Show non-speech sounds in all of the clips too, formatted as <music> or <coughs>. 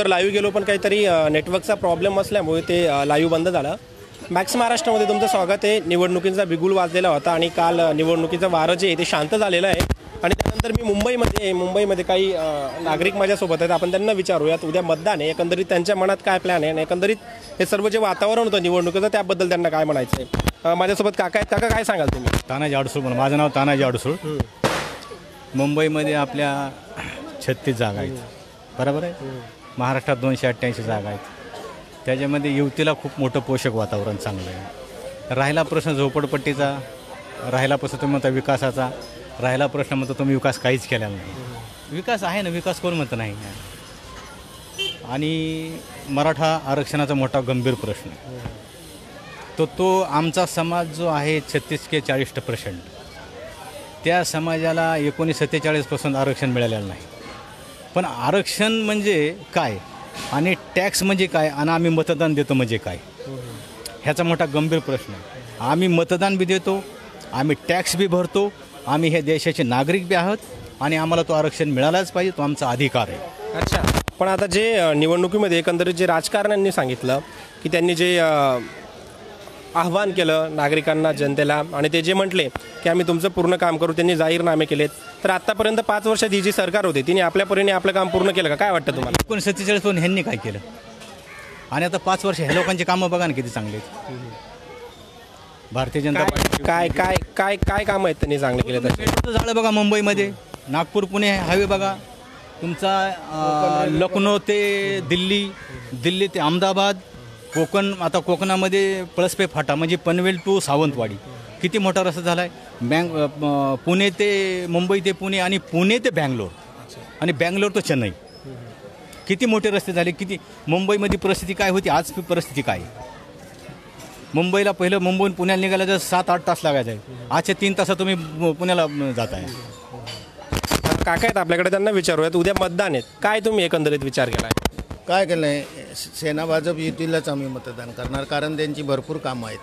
तर लाईव्ह गेलो पण काहीतरी नेटवर्कचा प्रॉब्लेम असल्यामुळे ते लाईव्ह बंद झालं. मॅक्स महाराष्ट्रामध्ये तुमचं स्वागत आहे. निवडणुकीचा बिगुल वाजलेला होता आणि काल निवडणुकीचं वारं जे आहे ते शांत झालेलं आहे. आणि त्यानंतर मी मुंबईमध्ये. मुंबईमध्ये काही नागरिक माझ्यासोबत आहेत. आपण त्यांना विचारूयात. उद्या मतदान आहे. एकंदरीत त्यांच्या मनात काय प्लॅन आहे? आणि एकंदरीत हे सर्व जे वातावरण होतं निवडणुकीचं त्याबद्दल त्यांना काय म्हणायचं आहे माझ्यासोबत काका आहेत. काका काय सांगाल तुम्ही? तानाजी म्हणून. माझं नाव तानाजी अडसूळ मुंबईमध्ये आपल्या छत्तीस जागा आहेत. बरोबर आहे? महाराष्ट्रात दोनशे अठ्ठ्याऐंशी जागा आहेत. त्याच्यामध्ये युवतीला खूप मोठं पोषक वातावरण चांगलं आहे. राहिला प्रश्न झोपडपट्टीचा राहिला प्रश्न तुम्ही म्हणता विकासाचा राहिला प्रश्न म्हणतो तुम्ही विकास काहीच केलेला नाही. विकास आहे ना विकास कोण म्हणतं नाही. आणि मराठा आरक्षणाचा मोठा गंभीर प्रश्न. आहे तो तो आमचा समाज जो आहे छत्तीस के चाळीस पर्सेंट त्या समाजाला एकोणीस सत्तेचाळीसपासून आरक्षण मिळालेलं नाही. पण आरक्षण म्हणजे काय? आणि टॅक्स म्हणजे काय? आणि आम्ही मतदान देतो म्हणजे काय? ह्याचा मोठा गंभीर प्रश्न आहे. आम्ही मतदान बी देतो आम्ही टॅक्स बी भरतो आम्ही हे देशाचे नागरिक बी आहोत आणि आम्हाला तो आरक्षण मिळालाच पाहिजे तो आमचा अधिकार आहे. अच्छा. पण आता जे निवडणुकीमध्ये एकंदरीत जे राजकारण्यांनी सांगितलं की त्यांनी जे आव्हान केलं नागरिकांना जनतेला. आणि ते जे म्हटले की आम्ही तुमचं पूर्ण काम करू त्यांनी जाहीरनामे केलेत. तर आतापर्यंत पाच वर्षात ही जी सरकार होती. तिने आपल्या परीने आपलं काम पूर्ण केलं का? काय वाटतं तुम्हाला? एकोणीसपासून ह्यांनी काय केलं? आणि आता पाच वर्ष ह्या लोकांची कामं बघा ना किती चांगली भारतीय जनता काय पार्टी काय काय काय काय कामं आहेत त्यांनी चांगले केले मेट्रोचं झालं बघा मुंबईमध्ये. नागपूर पुणे हायवे बघा. तुमचा लखनौ ते दिल्ली. दिल्ली ते अहमदाबाद. कोकण आता कोकणामध्ये पळसपे फाटा म्हणजे पनवेल टू सावंतवाडी. किती मोठा रस्ता झाला आहे बँग पुणे ते मुंबई ते पुणे आणि पुणे ते बँगलोर. आणि बँगलोर ते चेन्नई. किती मोठे रस्ते झाले? किती मुंबईमध्ये परिस्थिती काय होती? आज परिस्थिती काय? आहे? मुंबईला पहिलं मुंबईहून पुण्याला निघायला जर सात आठ तास लागायचे. आजच्या तीन तासात तुम्ही पुण्याला जात आहे काका आहेत आपल्याकडे त्यांना विचारूयात. उद्या मतदान आहेत. काय तुम्ही एकंदरीत विचार केलाय? काय केलं आहे सेना भाजप युतीलाच आम्ही मतदान करणार कारण त्यांची भरपूर कामं आहेत.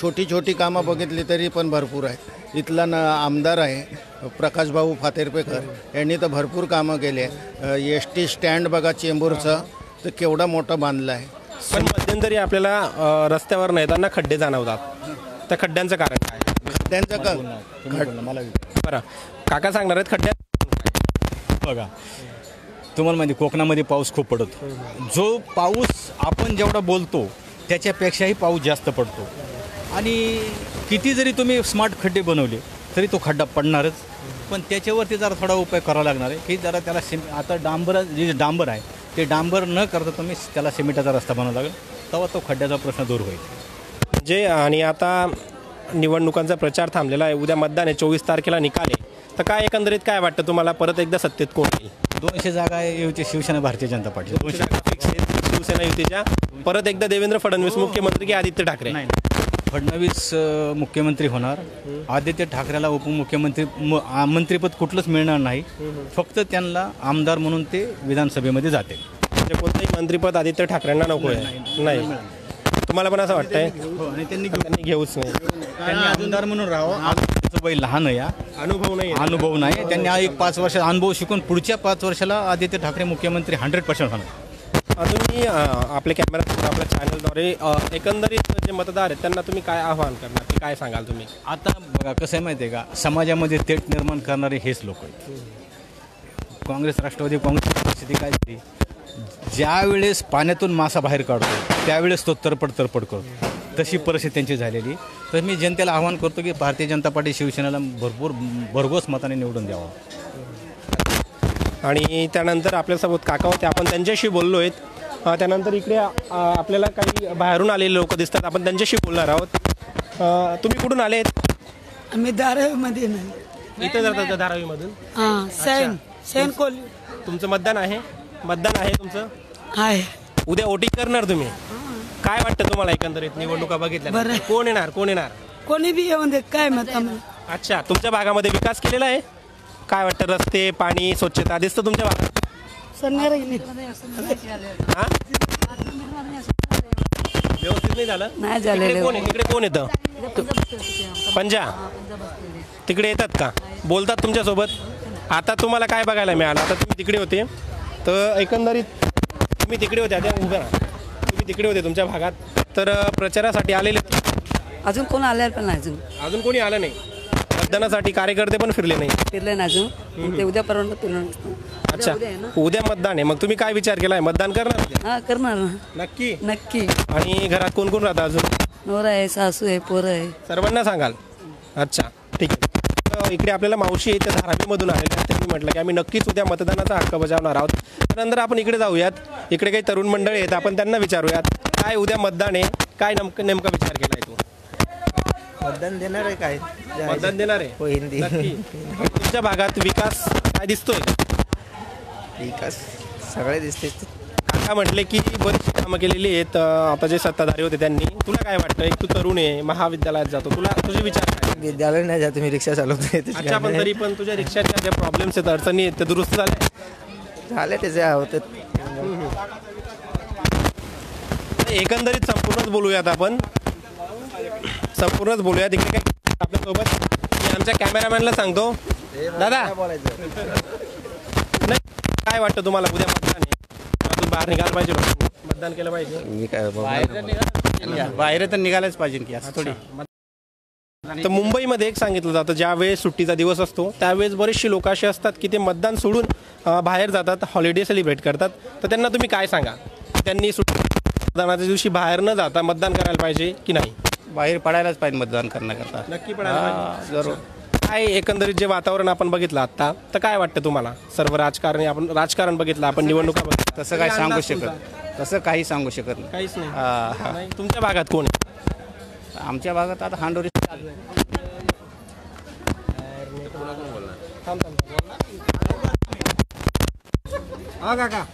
छोटी छोटी कामं बघितली तरी पण भरपूर आहेत. इथला न आमदार आहे प्रकाशभाऊ फातेरपेकर यांनी तर भरपूर कामं केली आहे एस टी स्टँड बघा चेंबूरचं तर केवढा मोठा बांधला आहे. पण मध्यंतरी आपल्याला रस्त्यावर येताना खड्डे जाणवतात. त्या खड्ड्यांचं कारण काय? त्यांचं का? मला बरं. काका सांगणार आहेत खड्ड्यात बघा तुम्हाला माहिती कोकणामध्ये पाऊस खूप पडतो. जो पाऊस आपण जेवढा बोलतो त्याच्यापेक्षाही पाऊस जास्त पडतो. आणि किती जरी तुम्ही स्मार्ट खड्डे बनवले तरी तो खड्डा पडणारच. पण त्याच्यावरती जरा थोडा उपाय करावा लागणार आहे की जरा त्याला सिम आता डांबर जे डांबर आहे ते डांबर न करता तुम्ही त्याला सिमेंटाचा रस्ता बनवावा लागेल तेव्हा तो खड्ड्याचा प्रश्न दूर होईल. जे आणि आता निवडणुकांचा प्रचार थांबलेला आहे. उद्या मतदान आहे चोवीस तारखेला निकाल आहे. तर काय एकंदरीत काय वाटतं तुम्हाला? परत एकदा सत्तेत कोण येईल? दोनशे जागा आहे युती शिवसेना भारतीय जनता पार्टी. दोनशे जागा fix आहेत. शिवसेना युतीच्या. परत एकदा देवेंद्र फडणवीस मुख्यमंत्री की आदित्य ठाकरे? नाही फडणवीस अ, मुख्यमंत्री होणार. आदित्य ठाकरेला उपमुख्यमंत्री म- आ- मंत्रिपद कुठलंच मिळणार नाही. फक्त त्यांना आमदार म्हणून ते विधानसभेमध्ये जाते. म्हणजे कोणतंही मंत्रिपद आदित्य ठाकरेंना नको आहे. नाही तुम्हाला पण असं वाटतंय? आणि त्यांनी त्यांनी घेऊच नाही. त्यांनी आमदार म्हणून राहावं. त्यांचं वय लहान आहे हा. अनुभव नाही अनुभव नाही. त्यांनी हा एक पाच वर्ष अनुभव शिकून पुढच्या पाच वर्षाला आदित्य ठाकरे मुख्यमंत्री हंड्रेड पर्सेंट होणार. तुम्ही अ, आपल्या कॅमेरा आपल्या चॅनलद्वारे अ, एकंदरीत जे मतदार आहेत त्यांना तुम्ही काय आव्हान करणार? की काय सांगाल तुम्ही? आता बघा कसं आहे माहिती आहे का? समाजामध्ये तेट निर्माण करणारे हेच लोक आहेत. काँग्रेस राष्ट्रवादी काँग्रेसची परिस्थिती काय झाली ज्या वेळेस पाण्यातून मासा बाहेर काढतो त्यावेळेस तो तरपड तरपड करतो. तशी परिस्थिती त्यांची झालेली. तर मी जनतेला आवाहन करतो की भारतीय जनता पार्टी शिवसेनेला भरपूर भरघोस मताने निवडून द्यावं. आणि त्यानंतर आपल्यासोबत काका होते. आपण त्यांच्याशी बोललो आहेत त्यानंतर इकडे आपल्याला काही बाहेरून आलेले लोक दिसतात. आपण त्यांच्याशी बोलणार आहोत. तुम्ही कुठून आलेत? आम्ही धारावीमध्ये नाही. इथं जातात का धारावीमधून? हां सैन सैन कोली तुमचं मतदान आहे? मतदान आहे तुमचं? आहे. उद्या वोटिंग करणार तुम्ही? काय वाटतं तुम्हाला एकंदरीत निवडणुका बघितल्या बरं. कोण येणार? कोण येणार? कोणी बी येऊन दे काय मत आम्हाला? अच्छा तुमच्या भागामध्ये विकास केलेला आहे? काय वाटतं? रस्ते पाणी स्वच्छता दिसतं तुमच्या भागात? हा? व्यवस्थित नाही झालं? नाही तिकडे कोण आहे? तिकडे कोण येतं? पंजा? तिकडे येतात का? बोलतात तुमच्यासोबत? आता तुम्हाला काय बघायला मिळालं? आता तुम्ही तिकडे होते. तर एकंदरीत तुम्ही तिकडे होत्या त्या उभ्या राहा. तुम्ही तिकडे होते तुमच्या भागात. तर प्रचारासाठी आलेले. अजून कोण आलेलं पण नाही अजून. अजून कोणी आलं नाही? मतदानासाठी कार्यकर्ते पण फिरले नाही. फिरले नाही अजून. ते उद्या परवा फिरणार. अच्छा. उद्या मतदान आहे. मग तुम्ही काय विचार केलाय? मतदान करणार? हा करणार ना. नक्की? नक्की. आणि घरात कोण कोण राहतं अजून? नवरा आहे सासू आहे पोरं आहे. सर्वांना सांगाल? अच्छा. ठीक आहे. इकडे आपल्याला मावशी आहे त्या धारावीमधून आलेल्या आहेत. त्यांनी म्हटलं की आम्ही नक्कीच उद्या मतदानाचा हक्क बजावणार आहोत. त्यानंतर आपण इकडे जाऊयात. इकडे काही तरुण मंडळी आहेत. आपण त्यांना विचारूयात. काय उद्या मतदान आहे? काय नेमकं नेमका विचार केलाय तू? मतदान देणार आहे काय? मतदान देणार हो आहे हिंदी. नक्की. तुमच्या भागात विकास काय दिसतोय? विकास सगळे दिसते काका म्हटले की बरीचशी कामं केलेली आहेत. अं, आता जे सत्ताधारी होते त्यांनी. तुला काय वाटतं एक तू तरुण आहे महाविद्यालयात जातो. तुला तुझे विचार विद्यालय नाही जात मी रिक्षा चालवतोय अच्छा पण तरी पण तुझ्या रिक्षाच्या ज्या प्रॉब्लेम्स आहेत अडचणी आहेत ते दुरुस्त झाल्या? झाले त्याचे होते. एकंदरीत संपूर्णच बोलूयात आपण. संपूर्णच बोलूयात. इकडे काय आपल्यासोबत? मी आमच्या कॅमेरामॅनला सांगतो. दादा! नाही काय वाटतं तुम्हाला? उद्या मतदान आहे. अजून बाहेर निघायला पाहिजे. मतदान केलं पाहिजे. बाहेर तर निघायलाच पाहिजे की असं थोडी. तर मुंबईमध्ये एक सांगितलं जातं ज्यावेळेस सुट्टीचा दिवस असतो त्यावेळेस बरेचसे लोक असे असतात की ते मतदान सोडून बाहेर जातात हॉलिडे सेलिब्रेट करतात. तर त्यांना तुम्ही काय सांगा? त्यांनी सुट्टी मतदानाच्या दिवशी बाहेर न जाता मतदान करायला पाहिजे की नाही? बाहेर पडायलाच पाहिजे मतदान करण्याकरता. नक्की पडायला जरूर. काय एकंदरीत जे वातावरण आपण बघितलं आता तर काय वाटतं तुम्हाला? सर्व राजकारणी आपण राजकारण बघितलं आपण निवडणुका बघितल्या. तसं काय सांगू? शकत तसं काही सांगू शकत नाही. काहीच नाही. तुमच्या भागात कोण आहे? आमच्या भागात आता हांडोरी हा काका.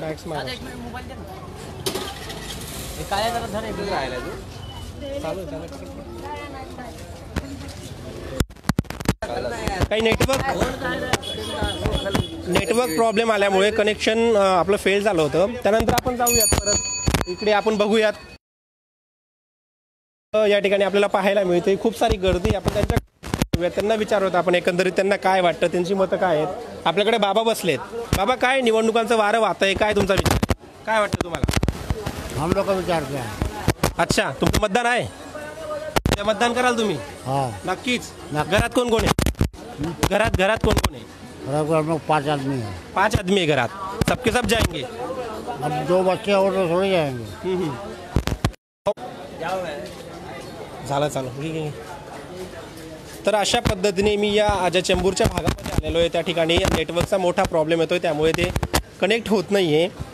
मॅक्स महाराष्ट्र. चालू आहे, चालू आहे. काही नेटवर्क नेटवर्क प्रॉब्लेम आल्यामुळे कनेक्शन आपलं फेल झालं होतं. त्यानंतर आपण जाऊयात परत. इकडे आपण बघूयात. या ठिकाणी आपल्याला पाहायला मिळते खूप सारी गर्दी आपण त्यांच्या. त्यांना विचारूयात आपण एकंदरीत त्यांना काय वाटतं त्यांची मतं काय आहेत. आपल्याकडे बाबा बसलेत. बाबा काय निवडणुकांचं वारं वाहत आहे काय तुमचा विचार? काय वाटतं तुम्हाला? हम लोग का विचार अच्छा तुमचं मतदान आहे? उद्या मतदान कराल तुम्ही? नक्कीच. घरात कोण कोण आहे? घरात घरात कोण कोण आहे? पाँच आदमी पाच आदमी आहे घरात. सबके सब जाएंगे? अब दो बच्चे और थोड़े जाएंगे। झालं चालू. ठीक आहे. तर अशा पद्धतीने मी या ज्या चेंबूरच्या भागामध्ये आलेलो आहे. त्या ठिकाणी नेटवर्कचा मोठा प्रॉब्लेम येतो आहे त्यामुळे ते कनेक्ट होत नाही आहे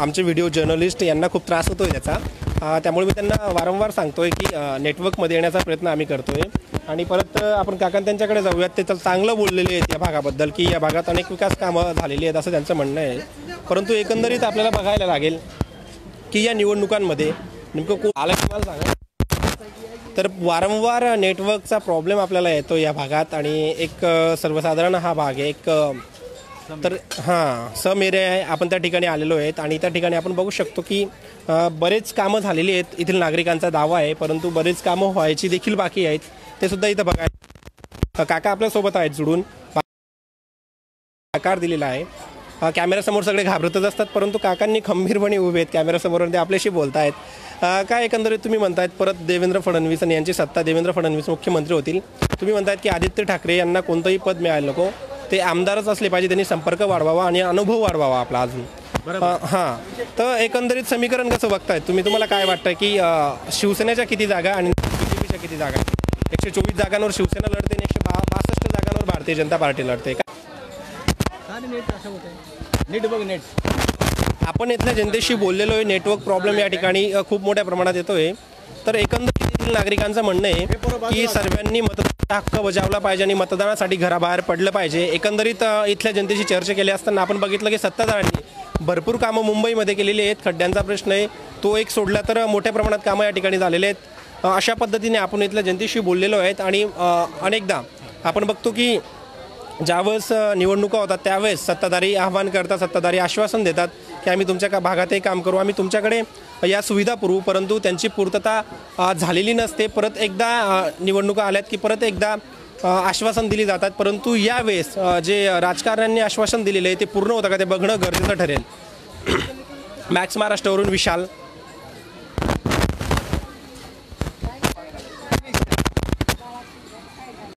आमचे व्हिडिओ जर्नलिस्ट यांना खूप त्रास होतो आहे त्याचा त्यामुळे मी त्यांना वारंवार सांगतो आहे की नेटवर्कमध्ये येण्याचा प्रयत्न आम्ही करतो आहे आणि परत आपण काकां त्यांच्याकडे जाऊयात. ते तर चांगलं बोललेले आहेत या भागाबद्दल की या भागात अनेक विकास कामं झालेली आहेत असं त्यांचं म्हणणं आहे. परंतु एकंदरीत आपल्याला बघायला लागेल की या निवडणुकांमध्ये नेमकं कोण आलं की मला सांगा. तर वारंवार नेटवर्कचा प्रॉब्लेम आपल्याला येतो या भागात आणि एक सर्वसाधारण हा भाग आहे. एक तर हां सम एरिया आहे. आपण त्या ठिकाणी आलेलो आहेत आणि त्या ठिकाणी आपण बघू शकतो की बरेच कामं झालेली आहेत. येथील नागरिकांचा दावा आहे परंतु बरेच कामं व्हायची देखील बाकी आहेत. ते सुद्धा इथं बघाय काका आपल्यासोबत आहेत जुडून. आकार दिलेला आहे. कॅमेऱ्यासमोर सगळे घाबरतच असतात परंतु काकांनी खंबीरपणे उभे आहेत कॅमेऱ्यासमोर ते आपल्याशी बोलतायत. अ, काय एकंदरीत तुम्ही म्हणतायत परत देवेंद्र फडणवीस आणि यांची सत्ता देवेंद्र फडणवीस मुख्यमंत्री होतील. तुम्ही म्हणतायत की आदित्य ठाकरे यांना कोणतंही पद मिळायला नको ते आमदारच असले पाहिजे त्यांनी संपर्क वाढवावा आणि अनुभव वाढवावा आपला अजून. हां तर एकंदरीत समीकरण कसं बघतायत तुम्ही? तुम्हाला काय वाटतं की शिवसेनेच्या किती जागा आणि बीजेपीच्या किती जागा? एकशे चोवीस जागांवर शिवसेना लढते आणि एकशे बा बासष्ट जागांवर भारतीय जनता पार्टी लढते. का नीट बघ नीट. आपण इथल्या जनतेशी बोललेलो आहे. नेटवर्क प्रॉब्लेम या ठिकाणी अ, खूप मोठ्या प्रमाणात येतोय. तर एकंदरीत येथील नागरिकांचं म्हणणं आहे की सर्वांनी मतदानाचा हक्क बजावला पाहिजे आणि मतदानासाठी घराबाहेर पडलं पाहिजे. एकंदरीत अ, इथल्या जनतेशी चर्चा केली असताना आपण बघितलं की सत्ताधाऱ्यांनी भरपूर कामं मुंबईमध्ये केलेली आहेत. खड्ड्यांचा प्रश्न आहे. तो एक सोडला तर मोठ्या प्रमाणात कामं या ठिकाणी झालेले आहेत. अ, अशा पद्धतीने आपण इथल्या जनतेशी बोललेलो आहेत. आणि अ, अनेकदा आपण बघतो की ज्यावेळेस निवडणुका होतात त्यावेळेस सत्ताधारी आव्हान करतात सत्ताधारी आश्वासन देतात की आम्ही तुमच्या का भागातही काम करू. आम्ही तुमच्याकडे या सुविधा पुरवू परंतु त्यांची पूर्तता झालेली नसते. परत एकदा निवडणुका आल्यात की परत एकदा आश्वासन दिली जातात. परंतु यावेळेस जे राजकारण्यांनी आश्वासन दिलेलं आहे ते पूर्ण होतं का ते बघणं गरजेचं ठरेल. <coughs> मॅक्स महाराष्ट्रावरून विशाल